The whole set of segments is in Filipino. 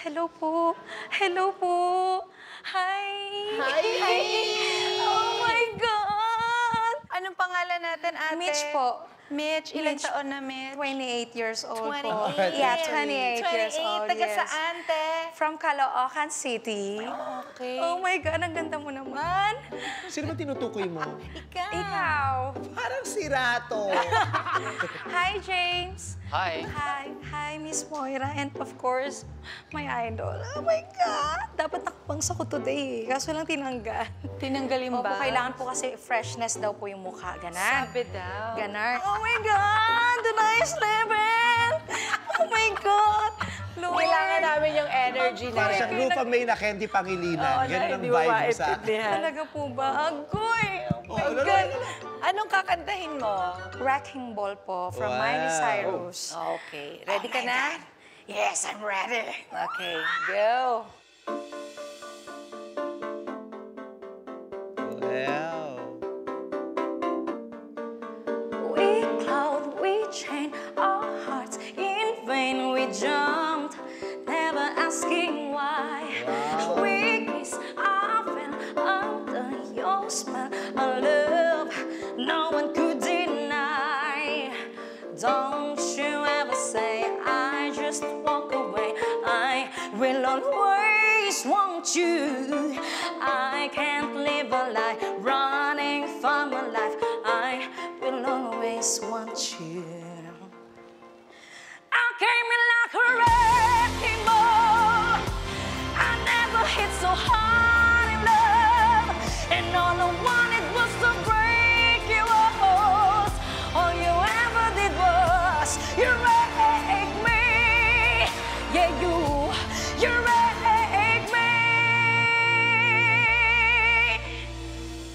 Hello po. Hello po. Hi. Hi. Oh my God. Anong pangalan natin, ate? Mitch po. Mitch, ilang Mitch. taon na, Mitch? 28 years old 28. po. Yeah, 28, years 28. old. Taga yes. saan, te? From Caloocan City. Okay. Oh my God, ang ganda mo naman. Sino ba tinutukoy mo? Ikaw. Ikaw. Si Rato. Hi, James. Hi. Hi. Hi, Miss Moira. And of course, my idol. Oh my God. Dapat nakapangsa ko today. eh. Kaso lang tinanggal. Tinanggalin Opo, ba? kailangan po kasi freshness daw po yung mukha. Ganan. Sabi daw. Ganar. Oh my God! The nice level! Oh my God! Lord! Kailangan namin yung energy na Parang rin. siyang Rufa May na Candy Pangilinan. Oo, Ganun ang vibe mo sa akin. Talaga po ba? Agoy! Oh my lalo- God! Anong kakantahin mo? Wrecking Ball po from Wow. Miley Cyrus. Okay. Ready Oh ka na? God. Yes, I'm ready. Okay, go. Wow. Don't you ever say I just walk away. I will always want you. I can't live a lie running from a life. I will always want you. I came in like a wrecking ball. I never hit so hard Yeah, you, you wrecked me.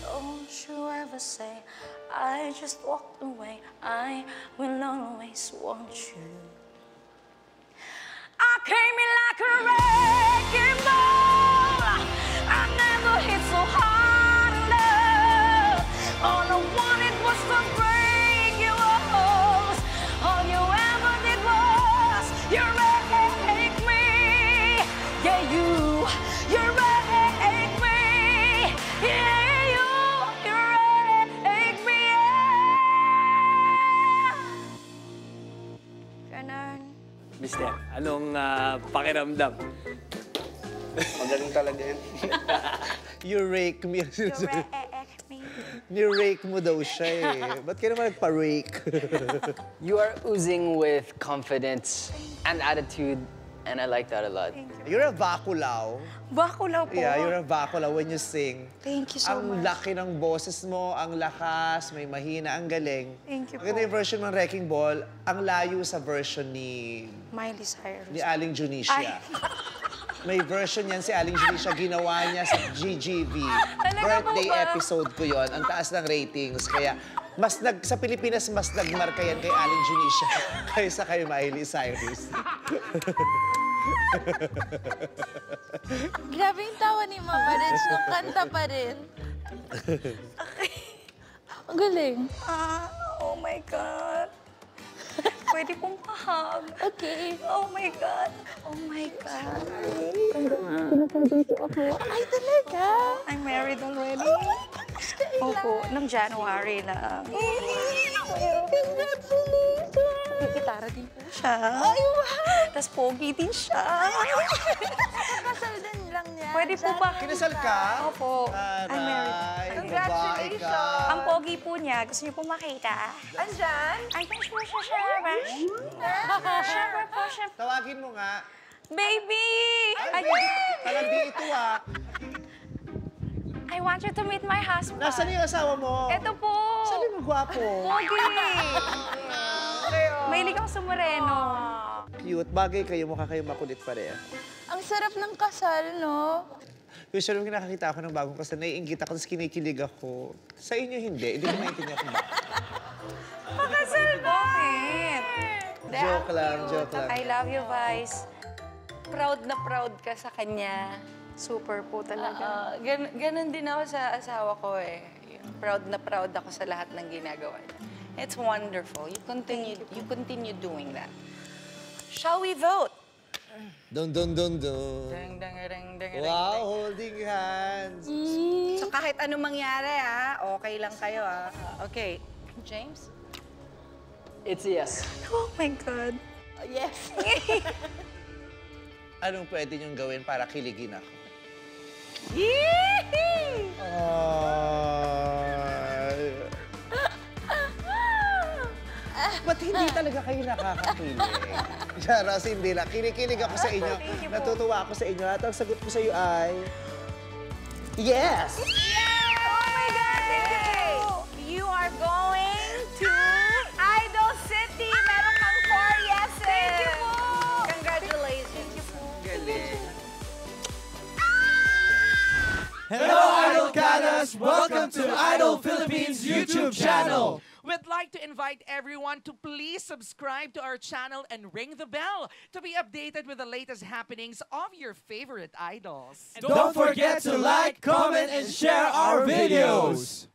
Don't you ever say I just walked away. I will always want you. I came in like a wrecking ah, pakiramdam? Magaling talaga yan. You rake me. You wrecked me. Ni-rake mo daw siya eh. Ba't ka naman nagpa-rake? You are oozing with confidence and attitude, and I like that a lot. You're a bakulaw. Bakulaw po. Yeah, you're a bakulaw when you sing. Thank you so ang much. laki ng boses mo, ang lakas, may mahina, ang galing. Thank you Ang ganda po. yung version ng Wrecking Ball, ang layo sa version ni Miley Cyrus. ni Aling Junicia. Ay. May version yan si Aling Junicia, ginawa niya sa GGV. Talaga Birthday episode ko yon Ang taas ng ratings. Kaya mas nag, sa Pilipinas, mas nagmarka yan kay Aling Junicia kaysa kay Miley Cyrus. Grabe yung tawa ni Mama Rich nung kanta pa rin. Ang galing. Ah, oh my God. Pwede pong pahag. Okay. Oh my God. Oh my God. Ay, talaga? I'm married already. Opo, nung January lang. Congratulations! May gitara din po siya. Ay, wow! Tapos pogi din siya. Kasal din lang niya. Pwede po ba? Kinasal ka? Opo. I'm married. Congratulations. Ang pogi po niya. Gusto niyo po makita? Andyan? Ay, thanks po siya, Sharash. Siyempre po siya. Tawagin mo nga. Baby! Ay, baby, talabi ito ah. I want you to meet my husband. Nasaan yung asawa mo? Ito po. Saan yung gwapo? Pogi. Mahilig ako sa moreno. Cute. Bagay kayo, mukha kayo makulit pareha. Ang sarap ng kasal, no? Usually, nung nakakita ako ng bagong kasal, naiingit ako, tapos kinikilig ako. Sa inyo, hindi. Hindi ko maintindihan kung bakit. Pakasal Bakit? Joke lang, joke lang. I love you, Vice. Proud na proud ka sa kanya. Super po talaga. Ah, gan ganun din ako sa asawa ko eh. Proud na proud ako sa lahat ng ginagawa niya. It's wonderful. You continue, you continue doing that. Shall we vote? Dun, dun, dun, dun. Ding, ding, ding, Wow, ding. holding hands. So kahit anong mangyari ah, okay lang kayo ah. Okay. James? It's a yes. Oh my God. Yes. Anong pwede niyong gawin para kiligin ako? Yee! Ay. Ba't hindi talaga kayo nakakakilig? Charos, hindi lang. Kinikilig ako sa inyo. Natutuwa ako sa inyo. At ang sagot ko sa iyo ay... Yes! Oh my God, thank you! You are going Welcome to Idol Philippines YouTube channel. We'd like to invite everyone to please subscribe to our channel and ring the bell to be updated with the latest happenings of your favorite idols. Don't forget to like, comment, and share our videos.